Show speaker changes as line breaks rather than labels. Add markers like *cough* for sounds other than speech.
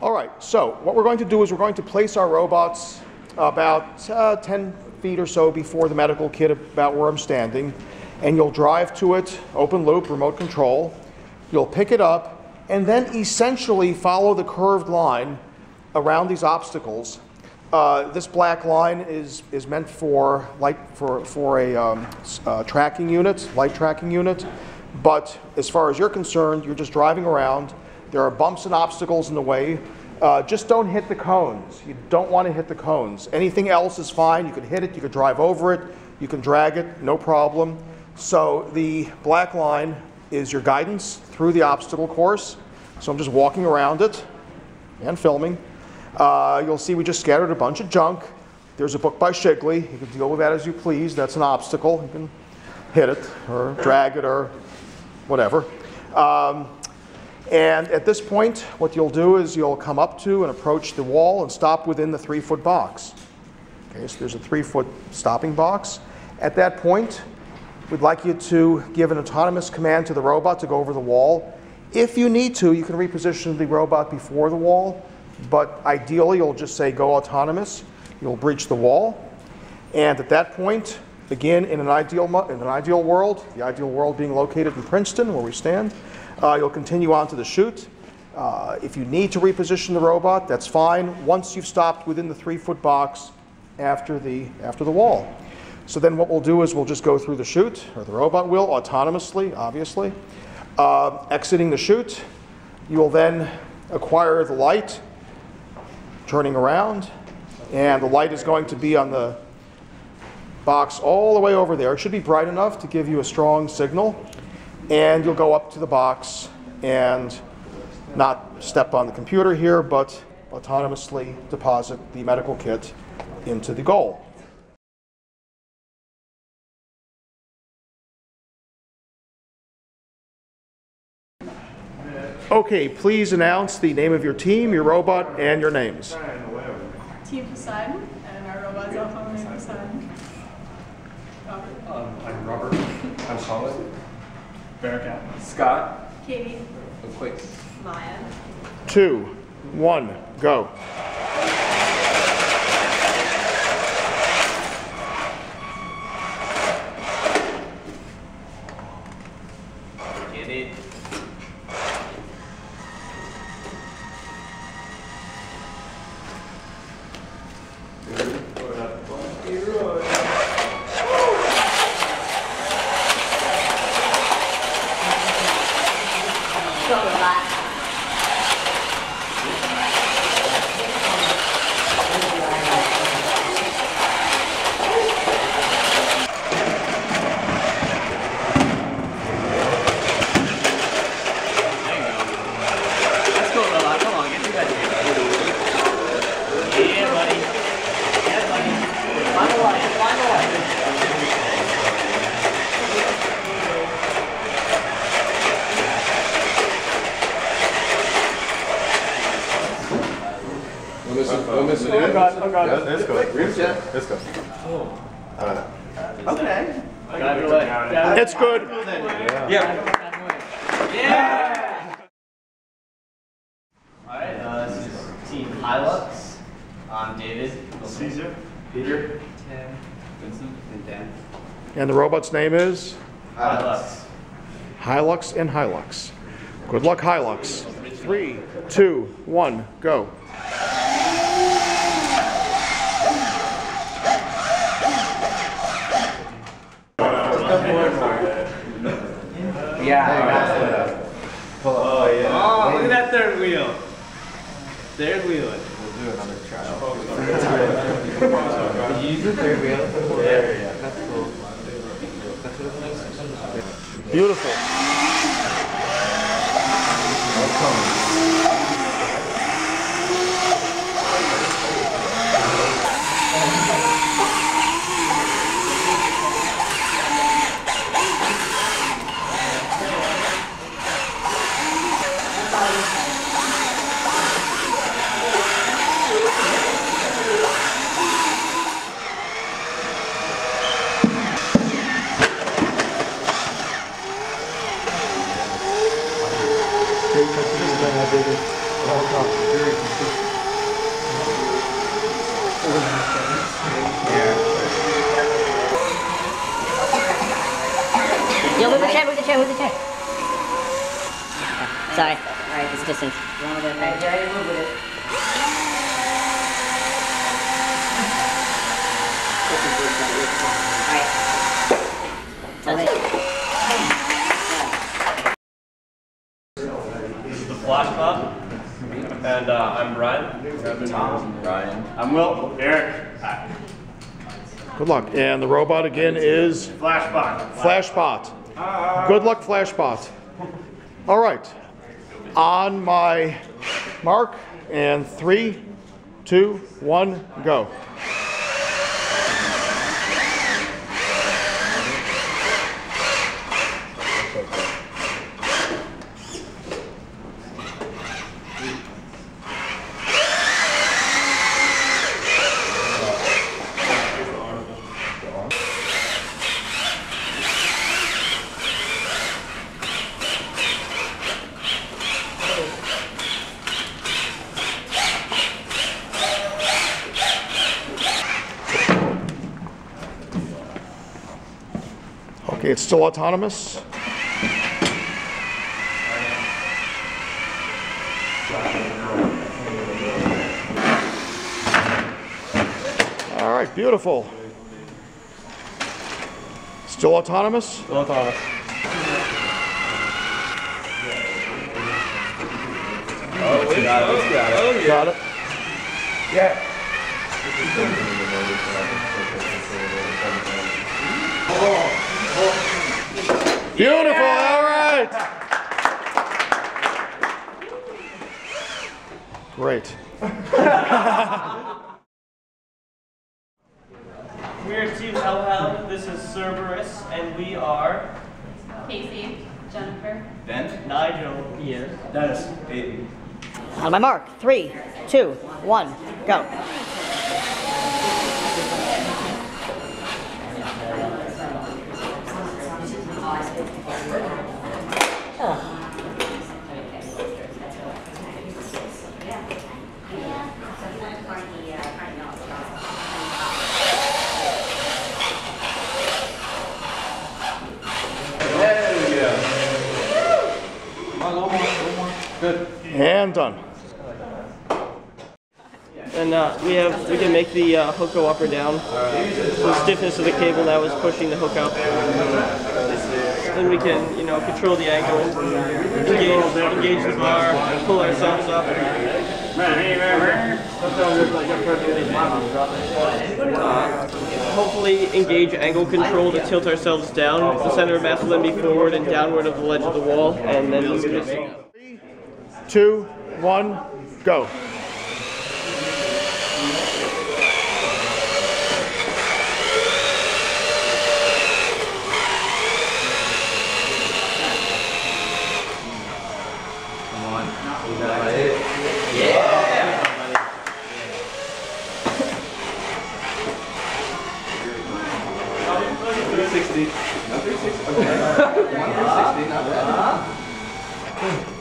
All right, so what we're going to do is we're going to place our robots about uh, 10 feet or so before the medical kit, about where I'm standing, and you'll drive to it, open loop, remote control. You'll pick it up, and then essentially follow the curved line around these obstacles. Uh, this black line is, is meant for light for, for a um, uh, tracking unit, light tracking unit. But as far as you're concerned, you're just driving around. There are bumps and obstacles in the way. Uh, just don't hit the cones. You don't want to hit the cones. Anything else is fine. You can hit it, you can drive over it, you can drag it, no problem. So the black line is your guidance through the obstacle course. So I'm just walking around it and filming. Uh, you'll see we just scattered a bunch of junk. There's a book by Shigley. You can deal with that as you please. That's an obstacle. You can hit it or drag it or whatever. Um, and at this point, what you'll do is you'll come up to and approach the wall and stop within the three foot box. Okay, so there's a three foot stopping box. At that point, we'd like you to give an autonomous command to the robot to go over the wall. If you need to, you can reposition the robot before the wall, but ideally you'll just say go autonomous. You'll breach the wall. And at that point, again, in an ideal, in an ideal world, the ideal world being located in Princeton, where we stand, uh, you'll continue on to the chute. Uh, if you need to reposition the robot, that's fine once you've stopped within the three foot box after the, after the wall. So then what we'll do is we'll just go through the chute, or the robot will, autonomously, obviously. Uh, exiting the chute, you will then acquire the light, turning around, and the light is going to be on the box all the way over there. It should be bright enough to give you a strong signal and you'll go up to the box and not step on the computer here, but autonomously deposit the medical kit into the goal. Okay, please announce the name of your team, your robot, and your names.
Team Poseidon, and our robot's also named Poseidon. Robert.
Um, I'm Robert. I'm Solid.
Bearcat.
Scott.
Katie.
Quick.
Maya.
Two, one, go.
Get it. Let's go, Lola. Come on, get you guys here. Yeah, buddy. Yeah, buddy. Find the light. Find the light.
We'll miss it. We'll miss it.
I got it, I got
Yeah,
it.
let's go. Let's go. Uh,
Okay.
Got it.
It's good.
Yeah. Yeah. All right. Uh, this is Team Hilux. I'm David.
Caesar.
Peter. Tim. Vincent. And Dan.
And the robot's name is
Hilux.
Hilux and Hilux. Good luck, Hilux. Three, two, one, go.
Yeah.
Oh yeah.
Oh, look at that third wheel. Third wheel.
We'll do another trial. *laughs*
You use the third wheel?
Yeah, yeah.
That's cool.
Beautiful.
Yo, move the chair, move the chair, move the chair. Okay, Sorry. All right, this distance. One with it. Right, Jerry, move with it. All right. That's it.
The Flash Club. And uh, I'm Brian.
Tom, Ryan.
I'm Will. Eric.
Good luck. And the robot again is
Flashbot.
Flashbot. Good luck, Flashbot. All right. On my mark, and three, two, one, go. Okay, it's still autonomous. All right, beautiful. Still autonomous?
Still autonomous.
Oh, we got it. We got it.
Got it? Beautiful, all right. Great.
We're Team Hellhound. This is Cerberus, and we are
Casey, Jennifer.
Ben?
Nigel. Ian.
Dennis.
Aiden.
On my mark, three, two, one, go.
And done.
And uh, we have we can make the uh, hook go up or down. The stiffness of the cable that was pushing the hook up. Then we can you know control the angle, engage, engage the bar, pull ourselves up. Uh, hopefully engage angle control to tilt ourselves down. The center of mass will then be forward and downward of the ledge of the wall, and then
Two, one, go.
We are getting this. Chad. We are getting